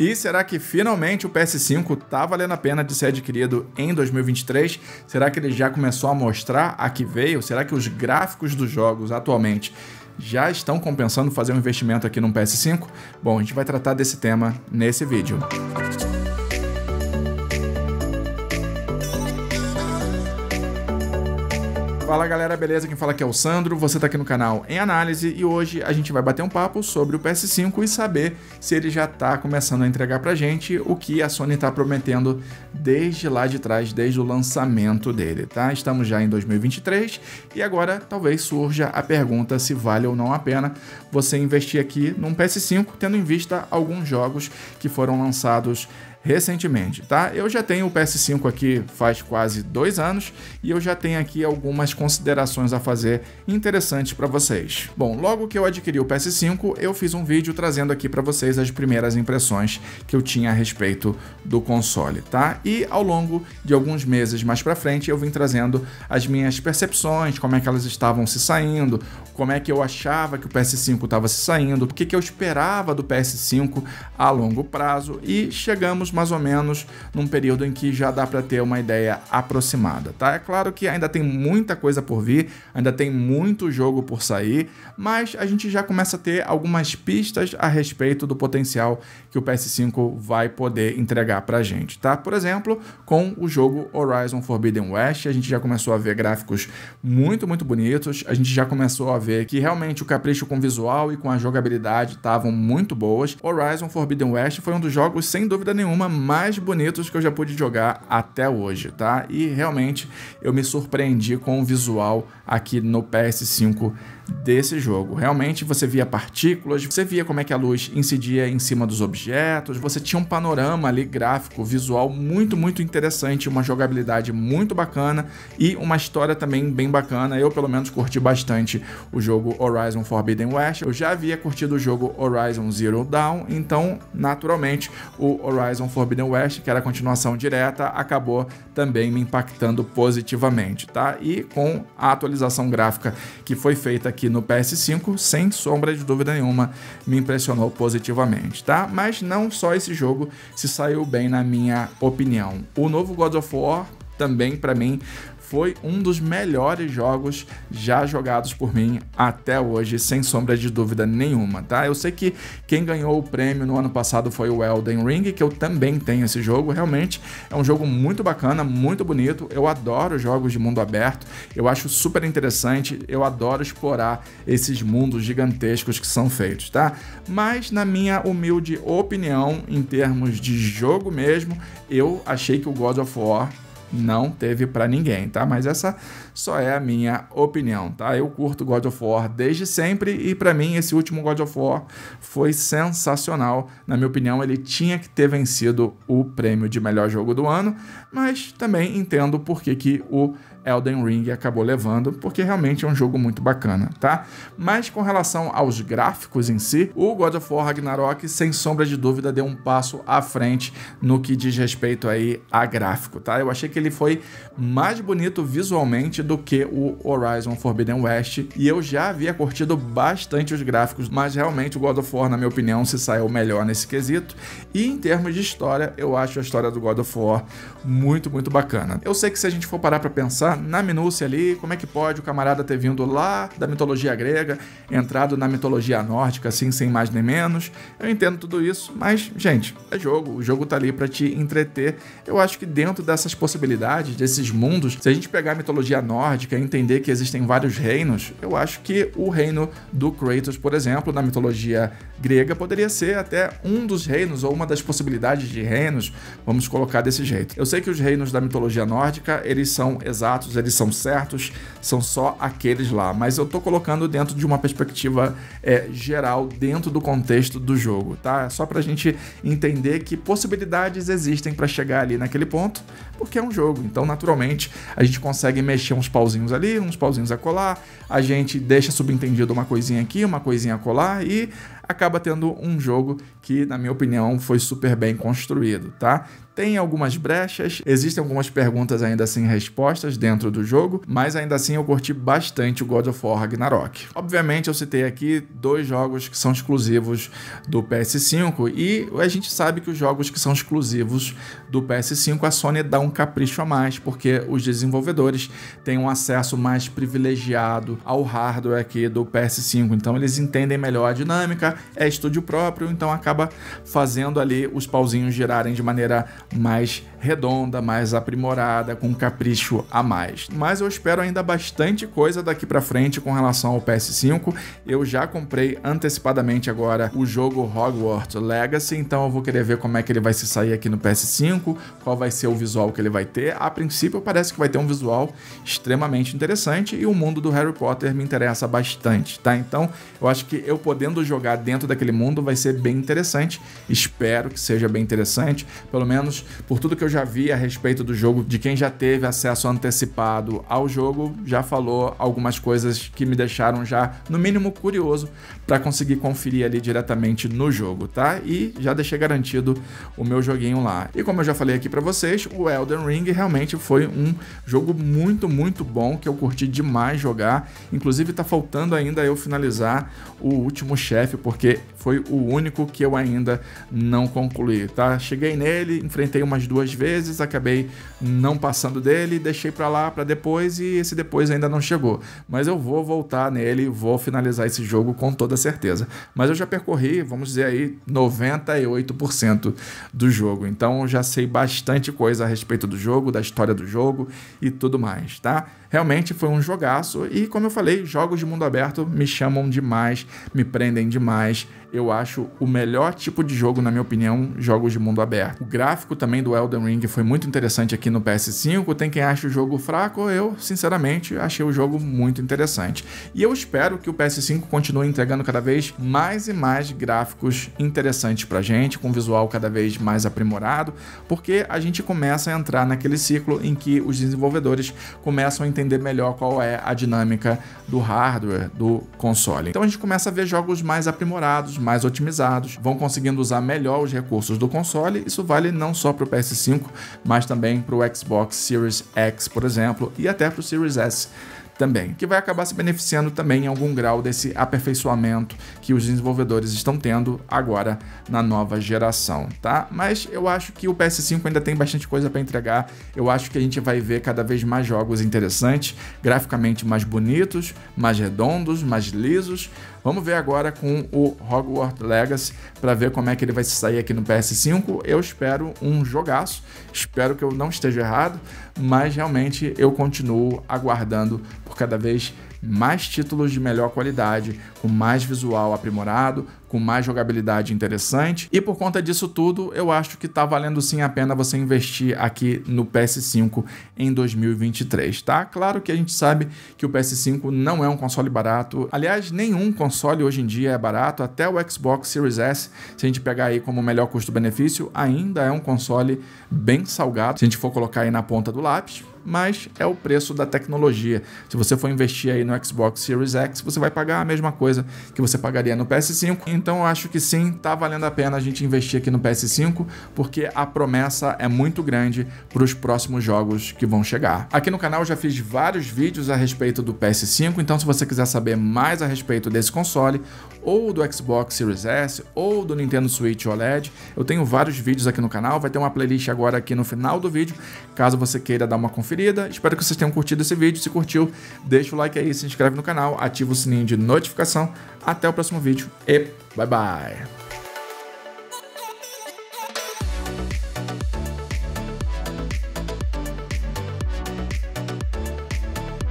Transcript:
E será que finalmente o PS5 tá valendo a pena de ser adquirido em 2023? Será que ele já começou a mostrar a que veio? Será que os gráficos dos jogos atualmente já estão compensando fazer um investimento aqui no PS5? Bom, a gente vai tratar desse tema nesse vídeo. Fala galera, beleza? Quem fala aqui é o Sandro, você está aqui no canal em análise e hoje a gente vai bater um papo sobre o PS5 e saber se ele já está começando a entregar pra gente o que a Sony está prometendo desde lá de trás, desde o lançamento dele, tá? Estamos já em 2023 e agora talvez surja a pergunta se vale ou não a pena você investir aqui num PS5, tendo em vista alguns jogos que foram lançados recentemente, tá? Eu já tenho o PS5 aqui faz quase dois anos e eu já tenho aqui algumas considerações a fazer interessantes para vocês. Bom, logo que eu adquiri o PS5, eu fiz um vídeo trazendo aqui para vocês as primeiras impressões que eu tinha a respeito do console, tá? E ao longo de alguns meses mais para frente, eu vim trazendo as minhas percepções, como é que elas estavam se saindo, como é que eu achava que o PS5 estava se saindo, o que, que eu esperava do PS5 a longo prazo e chegamos mais ou menos num período em que já dá para ter uma ideia aproximada, tá? É claro que ainda tem muita coisa por vir, ainda tem muito jogo por sair, mas a gente já começa a ter algumas pistas a respeito do potencial que o PS5 vai poder entregar pra gente, tá? Por exemplo, com o jogo Horizon Forbidden West, a gente já começou a ver gráficos muito, muito bonitos, a gente já começou a ver que realmente o capricho com visual e com a jogabilidade estavam muito boas. Horizon Forbidden West foi um dos jogos, sem dúvida nenhuma, mais bonitos que eu já pude jogar até hoje, tá? E realmente eu me surpreendi com o visual aqui no PS5 desse jogo. Realmente você via partículas, você via como é que a luz incidia em cima dos objetos, você tinha um panorama ali gráfico, visual muito, muito interessante, uma jogabilidade muito bacana e uma história também bem bacana. Eu, pelo menos, curti bastante o jogo Horizon Forbidden West. Eu já havia curtido o jogo Horizon Zero Dawn, então, naturalmente, o Horizon Forbidden West, que era a continuação direta, acabou também me impactando positivamente, tá? E com a atualização gráfica que foi feita aqui no PS5, sem sombra de dúvida nenhuma, me impressionou positivamente, tá? Mas não só esse jogo se saiu bem na minha opinião. O novo God of War também para mim foi um dos melhores jogos já jogados por mim até hoje, sem sombra de dúvida nenhuma, tá? Eu sei que quem ganhou o prêmio no ano passado foi o Elden Ring, que eu também tenho esse jogo, realmente é um jogo muito bacana, muito bonito. Eu adoro jogos de mundo aberto, eu acho super interessante, eu adoro explorar esses mundos gigantescos que são feitos, tá? Mas na minha humilde opinião, em termos de jogo mesmo, eu achei que o God of War não teve para ninguém, tá? Mas essa só é a minha opinião, tá? Eu curto God of War desde sempre e para mim esse último God of War foi sensacional. Na minha opinião, ele tinha que ter vencido o prêmio de melhor jogo do ano, mas também entendo por que, que o Elden Ring acabou levando, porque realmente é um jogo muito bacana, tá? Mas com relação aos gráficos em si, o God of War Ragnarok, sem sombra de dúvida, deu um passo à frente no que diz respeito aí a gráfico, tá? Eu achei que ele foi mais bonito visualmente do que o Horizon Forbidden West, e eu já havia curtido bastante os gráficos, mas realmente o God of War, na minha opinião, se saiu melhor nesse quesito. E em termos de história, eu acho a história do God of War muito, muito bacana. Eu sei que se a gente for parar para pensar, na minúcia ali, como é que pode o camarada ter vindo lá da mitologia grega, entrado na mitologia nórdica, assim, sem mais nem menos. Eu entendo tudo isso, mas, gente, é jogo. O jogo tá ali para te entreter. Eu acho que dentro dessas possibilidades, desses mundos, se a gente pegar a mitologia nórdica entender que existem vários reinos, eu acho que o reino do Kratos, por exemplo, na mitologia grega, poderia ser até um dos reinos ou uma das possibilidades de reinos, vamos colocar desse jeito. Eu sei que os reinos da mitologia nórdica, eles são exatos eles são certos, são só aqueles lá. Mas eu tô colocando dentro de uma perspectiva é, geral, dentro do contexto do jogo, tá? Só pra gente entender que possibilidades existem para chegar ali naquele ponto, porque é um jogo. Então, naturalmente, a gente consegue mexer uns pauzinhos ali, uns pauzinhos a colar, a gente deixa subentendido uma coisinha aqui, uma coisinha a colar e acaba tendo um jogo que, na minha opinião, foi super bem construído, tá? Tem algumas brechas, existem algumas perguntas ainda sem respostas dentro do jogo, mas ainda assim eu curti bastante o God of War Ragnarok. Obviamente eu citei aqui dois jogos que são exclusivos do PS5 e a gente sabe que os jogos que são exclusivos do PS5 a Sony dá um capricho a mais, porque os desenvolvedores têm um acesso mais privilegiado ao hardware aqui do PS5, então eles entendem melhor a dinâmica, é estúdio próprio, então acaba fazendo ali os pauzinhos girarem de maneira mais redonda, mais aprimorada, com um capricho a mais. Mas eu espero ainda bastante coisa daqui para frente com relação ao PS5. Eu já comprei antecipadamente agora o jogo Hogwarts Legacy, então eu vou querer ver como é que ele vai se sair aqui no PS5, qual vai ser o visual que ele vai ter. A princípio parece que vai ter um visual extremamente interessante e o mundo do Harry Potter me interessa bastante, tá? Então, eu acho que eu podendo jogar dentro daquele mundo vai ser bem interessante. Espero que seja bem interessante, pelo menos por tudo que eu já vi a respeito do jogo, de quem já teve acesso antecipado ao jogo, já falou algumas coisas que me deixaram já, no mínimo, curioso para conseguir conferir ali diretamente no jogo, tá? E já deixei garantido o meu joguinho lá. E como eu já falei aqui para vocês, o Elden Ring realmente foi um jogo muito, muito bom que eu curti demais jogar. Inclusive tá faltando ainda eu finalizar o último chefe, porque foi o único que eu ainda não concluí, tá? Cheguei nele, enfrentei umas duas vezes, acabei não passando dele, deixei para lá para depois e esse depois ainda não chegou. Mas eu vou voltar nele, vou finalizar esse jogo com toda certeza. Mas eu já percorri, vamos dizer aí, 98% do jogo. Então já sei bastante coisa a respeito do jogo, da história do jogo e tudo mais, tá? Realmente foi um jogaço e, como eu falei, jogos de mundo aberto me chamam demais, me prendem demais. Eu acho o melhor tipo de jogo, na minha opinião, jogos de mundo aberto. O gráfico também do Elden Ring foi muito interessante aqui no PS5. Tem quem acha o jogo fraco, eu, sinceramente, achei o jogo muito interessante. E eu espero que o PS5 continue entregando cada vez mais e mais gráficos interessantes pra gente, com visual cada vez mais aprimorado, porque a gente começa a entrar naquele ciclo em que os desenvolvedores começam a entender melhor qual é a dinâmica do hardware do console. Então a gente começa a ver jogos mais aprimorados, mais otimizados, vão conseguindo usar melhor os recursos do console. Isso vale não só para o PS5, mas também para o Xbox Series X, por exemplo, e até para o Series S também, que vai acabar se beneficiando também em algum grau desse aperfeiçoamento que os desenvolvedores estão tendo agora na nova geração, tá? Mas eu acho que o PS5 ainda tem bastante coisa para entregar. Eu acho que a gente vai ver cada vez mais jogos interessantes, graficamente mais bonitos, mais redondos, mais lisos. Vamos ver agora com o Hogwarts Legacy para ver como é que ele vai se sair aqui no PS5. Eu espero um jogaço. Espero que eu não esteja errado, mas realmente eu continuo aguardando por cada vez mais títulos de melhor qualidade, com mais visual aprimorado, com mais jogabilidade interessante. E por conta disso tudo, eu acho que tá valendo sim a pena você investir aqui no PS5 em 2023, tá? Claro que a gente sabe que o PS5 não é um console barato. Aliás, nenhum console hoje em dia é barato, até o Xbox Series S, se a gente pegar aí como melhor custo-benefício, ainda é um console bem salgado, se a gente for colocar aí na ponta do lápis mas é o preço da tecnologia. Se você for investir aí no Xbox Series X, você vai pagar a mesma coisa que você pagaria no PS5. Então eu acho que sim, tá valendo a pena a gente investir aqui no PS5, porque a promessa é muito grande para os próximos jogos que vão chegar. Aqui no canal eu já fiz vários vídeos a respeito do PS5, então se você quiser saber mais a respeito desse console, ou do Xbox Series S, ou do Nintendo Switch OLED, eu tenho vários vídeos aqui no canal, vai ter uma playlist agora aqui no final do vídeo, caso você queira dar uma conferida. Espero que vocês tenham curtido esse vídeo. Se curtiu, deixa o like aí, se inscreve no canal, ativa o sininho de notificação. Até o próximo vídeo e bye bye!